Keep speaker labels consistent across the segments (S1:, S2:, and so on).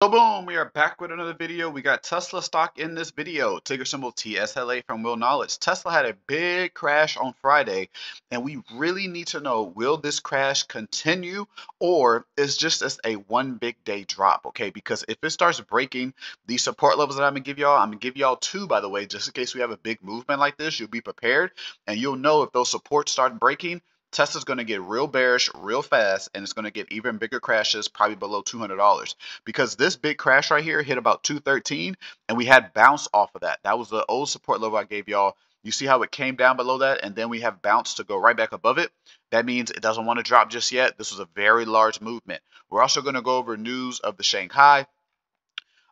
S1: So boom, we are back with another video. We got Tesla stock in this video. Ticker symbol TSLA from Will Knowledge. Tesla had a big crash on Friday, and we really need to know, will this crash continue or is just as a one big day drop, okay? Because if it starts breaking these support levels that I'm gonna give y'all, I'm gonna give y'all two, by the way, just in case we have a big movement like this, you'll be prepared and you'll know if those supports start breaking, Tesla's going to get real bearish real fast and it's going to get even bigger crashes probably below $200 because this big crash right here hit about 213 and we had bounce off of that. That was the old support level I gave y'all. You see how it came down below that and then we have bounce to go right back above it. That means it doesn't want to drop just yet. This was a very large movement. We're also going to go over news of the Shanghai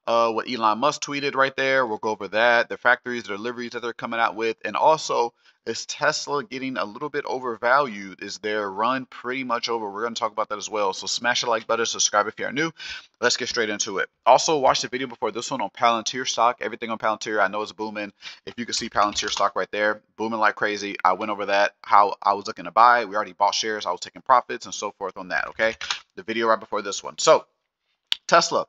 S1: uh, what Elon Musk tweeted right there. We'll go over that, the factories, the deliveries that they're coming out with, and also is Tesla getting a little bit overvalued? Is their run pretty much over? We're going to talk about that as well. So smash the like button, subscribe if you're new. Let's get straight into it. Also, watch the video before this one on Palantir stock. Everything on Palantir, I know is booming. If you can see Palantir stock right there, booming like crazy. I went over that, how I was looking to buy. We already bought shares. I was taking profits and so forth on that, okay? The video right before this one. So, Tesla,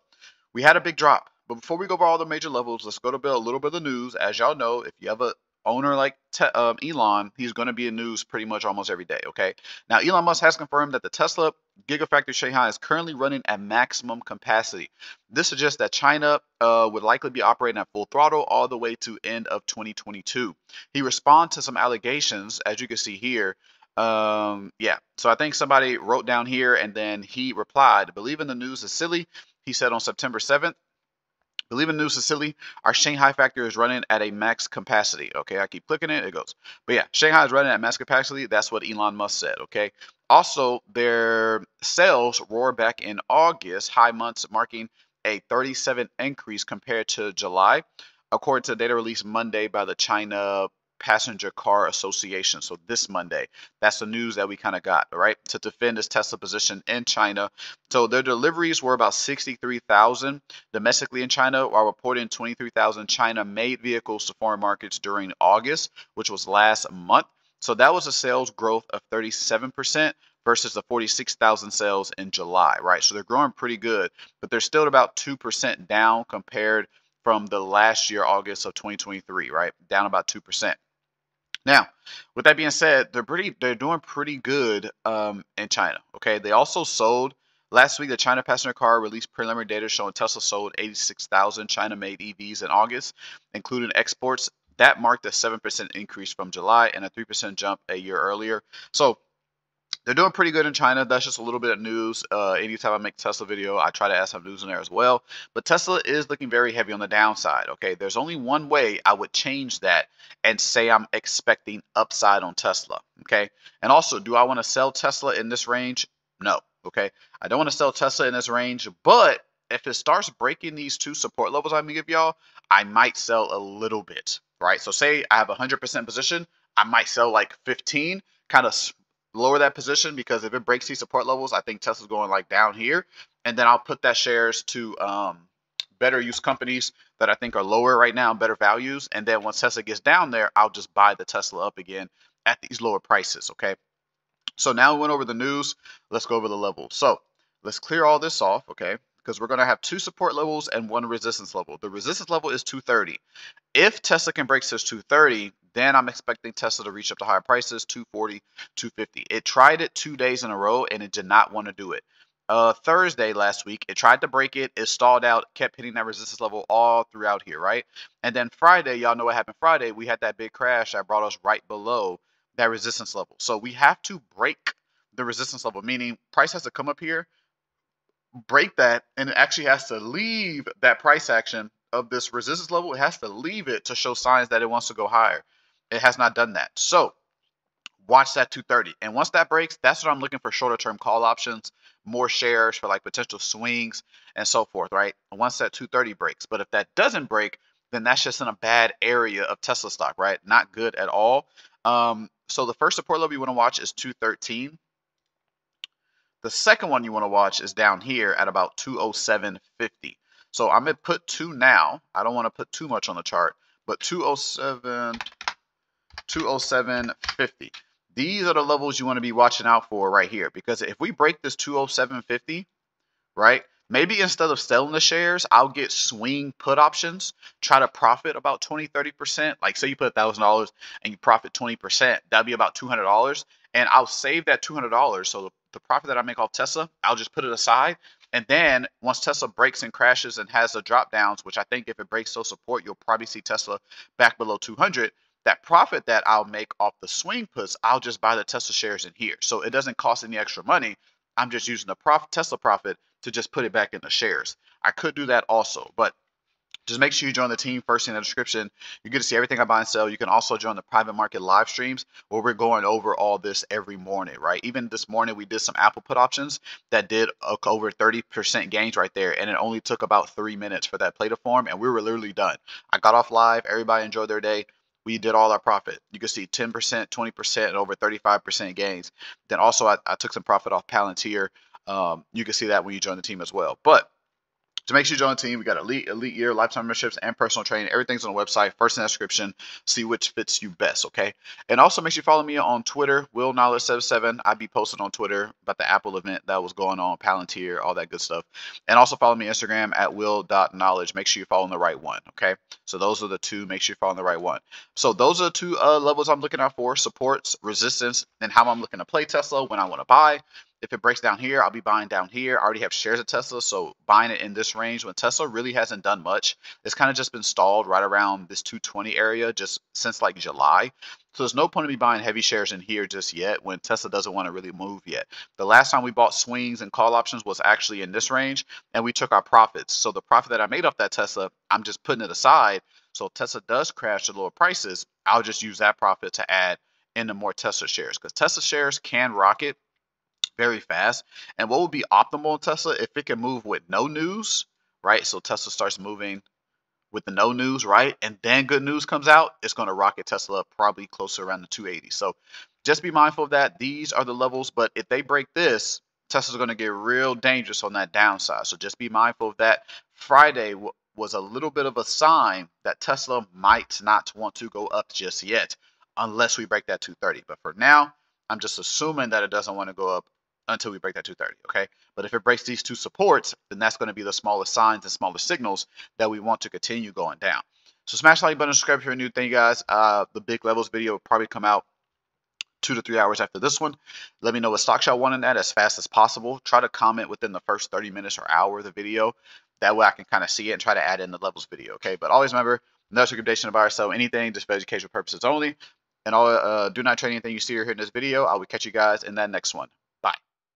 S1: we had a big drop. But before we go over all the major levels, let's go to a little bit of the news. As y'all know, if you have a owner like um, Elon, he's going to be in news pretty much almost every day. Okay. Now, Elon Musk has confirmed that the Tesla Gigafactory Shanghai is currently running at maximum capacity. This suggests that China uh, would likely be operating at full throttle all the way to end of 2022. He responded to some allegations, as you can see here. Um, yeah. So I think somebody wrote down here, and then he replied, "Believe in the news is silly." He said on September 7th. Believe in news is silly. Our Shanghai factory is running at a max capacity. Okay, I keep clicking it, it goes. But yeah, Shanghai is running at max capacity. That's what Elon Musk said. Okay. Also, their sales roar back in August, high months marking a 37 increase compared to July, according to data released Monday by the China Passenger Car Association. So this Monday, that's the news that we kind of got, all right, to defend its Tesla position in China. So their deliveries were about 63,000 domestically in China, while reporting 23,000 China-made vehicles to foreign markets during August, which was last month. So that was a sales growth of 37% versus the 46,000 sales in July, right? So they're growing pretty good, but they're still about 2% down compared from the last year, August of 2023, right? Down about 2%. Now, with that being said, they're pretty they're doing pretty good um, in China. Okay, they also sold last week. The China passenger car released preliminary data showing Tesla sold 86,000 China-made EVs in August, including exports. That marked a 7% increase from July and a 3% jump a year earlier. So they're doing pretty good in China. That's just a little bit of news. Uh, anytime I make Tesla video, I try to add some news in there as well. But Tesla is looking very heavy on the downside. Okay, there's only one way I would change that and say I'm expecting upside on Tesla. Okay, and also, do I want to sell Tesla in this range? No. Okay, I don't want to sell Tesla in this range, but if it starts breaking these two support levels I'm gonna give y'all, I might sell a little bit. Right. So say I have a hundred percent position, I might sell like 15, kind of lower that position because if it breaks these support levels, I think Tesla's going like down here, and then I'll put that shares to um, better use companies that I think are lower right now, better values, and then once Tesla gets down there, I'll just buy the Tesla up again at these lower prices. Okay. So now we went over the news. Let's go over the levels. So let's clear all this off. Okay because we're going to have two support levels and one resistance level. The resistance level is 230. If Tesla can break this 230, then I'm expecting Tesla to reach up to higher prices, 240, 250. It tried it two days in a row and it did not want to do it. Uh, Thursday last week, it tried to break it, it stalled out, kept hitting that resistance level all throughout here, right? And then Friday, y'all know what happened Friday. We had that big crash that brought us right below that resistance level. So we have to break the resistance level, meaning price has to come up here, break that and it actually has to leave that price action of this resistance level. It has to leave it to show signs that it wants to go higher. It has not done that. So watch that 230. And once that breaks, that's what I'm looking for shorter term call options, more shares for like potential swings and so forth, right? Once that 230 breaks. But if that doesn't break, then that's just in a bad area of Tesla stock, right? Not good at all. Um, so the first support level you want to watch is 213. The second one you want to watch is down here at about 207.50. So I'm going to put two now. I don't want to put too much on the chart, but 207, 207.50. These are the levels you want to be watching out for right here because if we break this 207.50, right, maybe instead of selling the shares, I'll get swing put options, try to profit about 20, 30%. Like say you put $1,000 and you profit 20%, that'd be about $200. And I'll save that $200. So the, profit that I make off Tesla, I'll just put it aside. And then once Tesla breaks and crashes and has the drop downs, which I think if it breaks those support, you'll probably see Tesla back below 200 that profit that I'll make off the swing puts, I'll just buy the Tesla shares in here. So it doesn't cost any extra money. I'm just using the Tesla profit to just put it back in the shares. I could do that also, but just make sure you join the team first in the description. You get to see everything I buy and sell. You can also join the private market live streams where we're going over all this every morning, right? Even this morning, we did some Apple put options that did uh, over 30% gains right there. And it only took about three minutes for that play to form. And we were literally done. I got off live. Everybody enjoyed their day we did all our profit. You can see 10%, 20%, and over 35% gains. Then also, I, I took some profit off Palantir. Um, you can see that when you join the team as well. But to make sure you join the team, we got elite, elite year, lifetime memberships, and personal training. Everything's on the website, first in the description. See which fits you best, okay? And also make sure you follow me on Twitter, Will Knowledge 77 I be posting on Twitter about the Apple event that was going on, Palantir, all that good stuff. And also follow me Instagram at will.knowledge. Make sure you follow the right one, okay? So those are the two. Make sure you follow the right one. So those are the two uh, levels I'm looking out for, supports, resistance, and how I'm looking to play Tesla when I want to buy if it breaks down here, I'll be buying down here. I already have shares of Tesla, so buying it in this range when Tesla really hasn't done much. It's kind of just been stalled right around this 220 area just since like July. So there's no point in me buying heavy shares in here just yet when Tesla doesn't want to really move yet. The last time we bought swings and call options was actually in this range, and we took our profits. So the profit that I made off that Tesla, I'm just putting it aside. So if Tesla does crash to lower prices, I'll just use that profit to add into more Tesla shares because Tesla shares can rocket very fast. And what would be optimal in Tesla if it can move with no news, right? So Tesla starts moving with the no news, right? And then good news comes out, it's going to rocket Tesla probably closer around the 280. So just be mindful of that. These are the levels, but if they break this, Tesla's going to get real dangerous on that downside. So just be mindful of that. Friday was a little bit of a sign that Tesla might not want to go up just yet unless we break that 230. But for now, I'm just assuming that it doesn't want to go up until we break that 230, okay? But if it breaks these two supports, then that's going to be the smallest signs and smallest signals that we want to continue going down. So smash the like button, subscribe if you're new. Thank you guys. Uh, the big levels video will probably come out two to three hours after this one. Let me know what stocks y'all want in that as fast as possible. Try to comment within the first 30 minutes or hour of the video. That way I can kind of see it and try to add in the levels video, okay? But always remember, no recommendation buy or sell anything, just for educational purposes only. And all, uh, do not trade anything you see or hear in this video. I will catch you guys in that next one.